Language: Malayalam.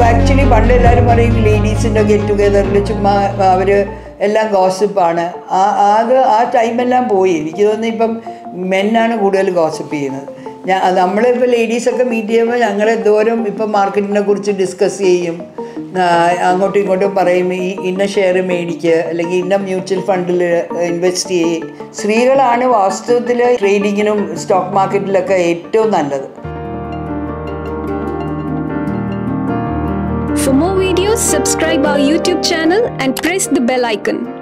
നാട്ടിലെല്ലാവരും പറയും ലേഡീസിന്റെ ഗെറ്റ് ടുഗെദറിൽ ചുമ്മാ അവർ എല്ലാം ഗോസിപ്പാണ് ആ അത് ആ ടൈമെല്ലാം പോയി. എനിക്ക് തോന്നുന്നു ഇപ്പം മെന്നാണ് കൂടുതൽ ഗോസിപ്പ് ചെയ്യുന്നത്. ഞാൻ നമ്മളിപ്പോൾ ലേഡീസൊക്കെ മീറ്റ് ചെയ്യുമ്പോൾ ഞങ്ങൾ എന്തോരം ഇപ്പം മാർക്കറ്റിനെ കുറിച്ച് ഡിസ്കസ് ചെയ്യും. അങ്ങോട്ടും ഇങ്ങോട്ടും പറയും. ഈ ഇന്ന ഷെയർ മേടിക്കുക അല്ലെങ്കിൽ ഇന്ന മ്യൂച്വൽ ഫണ്ടിൽ ഇൻവെസ്റ്റ് ചെയ്യുക സ്ത്രീകളാണ് വാസ്തവത്തിൽ ട്രേഡിങ്ങിനും സ്റ്റോക്ക് മാർക്കറ്റിലൊക്കെ ഏറ്റവും നല്ലത്. Subscribe our YouTube channel and press the bell icon.